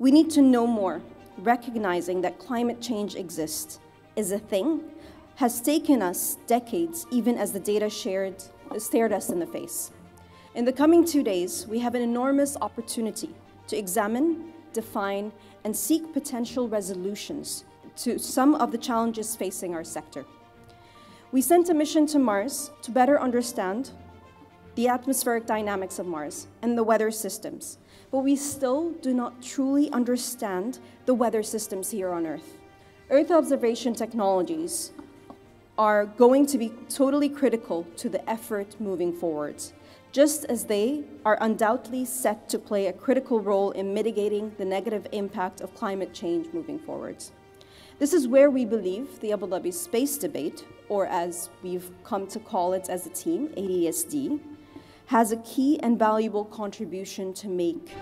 We need to know more, recognizing that climate change exists, is a thing, has taken us decades, even as the data shared, stared us in the face. In the coming two days, we have an enormous opportunity to examine, define, and seek potential resolutions to some of the challenges facing our sector. We sent a mission to Mars to better understand the atmospheric dynamics of Mars and the weather systems, but we still do not truly understand the weather systems here on Earth. Earth observation technologies are going to be totally critical to the effort moving forwards, just as they are undoubtedly set to play a critical role in mitigating the negative impact of climate change moving forwards. This is where we believe the Abu Dhabi Space Debate, or as we've come to call it as a team, ADSD, has a key and valuable contribution to make.